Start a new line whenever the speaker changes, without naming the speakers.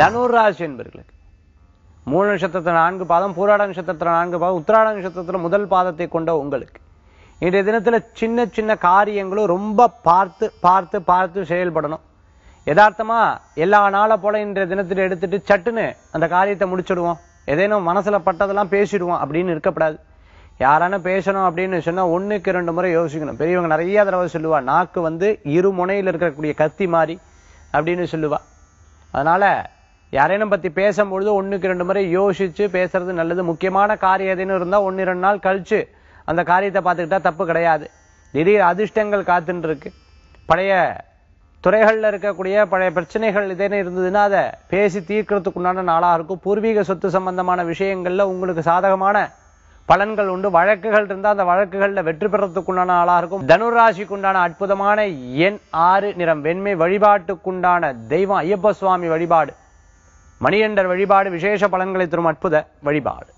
தனுராசி என்பர்களுக்கு. மூணு நட்சத்திரத்தில் நான்கு பாதம் பூராட நட்சத்திரத்தில் நான்கு பாதம் உத்திராட நட்சத்திரத்தில் முதல் பாதத்தை கொண்ட உங்களுக்கு. இன்றைய தினத்தில் சின்ன சின்ன காரியங்களும் ரொம்ப பார்த்து பார்த்து பார்த்து செயல்படணும். யதார்த்தமா எல்லா நாளை போல இன்றைய தினத்தில் எடுத்துட்டு சட்டுன்னு அந்த காரியத்தை முடிச்சிடுவோம். ஏதேனும் மனசுல பட்டதெல்லாம் பேசிடுவோம் அப்படின்னு இருக்கப்படாது யாரான பேசணும் அப்படின்னு சொன்னா ஒண்ணுக்கு ரெண்டு முறை யோசிக்கணும். பெரியவங்க நிறைய தடவை சொல்லுவா நாக்கு வந்து இரு முனையில் இருக்கக்கூடிய கத்தி மாதிரி அப்படின்னு சொல்லுவா. அதனால யாரேனும் பத்தி பேசும்பொழுது ஒண்ணுக்கு ரெண்டு முறை யோசிச்சு பேசுறது நல்லது. முக்கியமான காரியம் எதுன்னு இருந்தா ஒன்னு ரெண்டு நாள் கழிச்சு அந்த காரியத்தை பார்த்துக்கிட்டா தப்பு கிடையாது. திடீர் அதிர்ஷ்டங்கள் காத்துட்டு இருக்கு பழைய துறைகளில் இருக்கக்கூடிய பழைய பிரச்சனைகள் இதேன்னு இருந்ததுன்னா அதை பேசி தீர்க்கறதுக்குண்டான நாளாக இருக்கும். பூர்வீக சொத்து சம்பந்தமான விஷயங்களில் உங்களுக்கு சாதகமான பலன்கள் உண்டு. வழக்குகள் இருந்தால் அந்த வழக்குகளில் வெற்றி பெறத்துக்குண்டான நாளாக இருக்கும். தனுராசிக்குண்டான அற்புதமான எண் ஆறு நிறம். வெண்மை வழிபாட்டுக்குண்டான தெய்வம் ஐயப்ப சுவாமி வழிபாடு. மணியண்டர் வழிபாடு விசேஷ பலன்களை தரும் அற்புத வழிபாடு.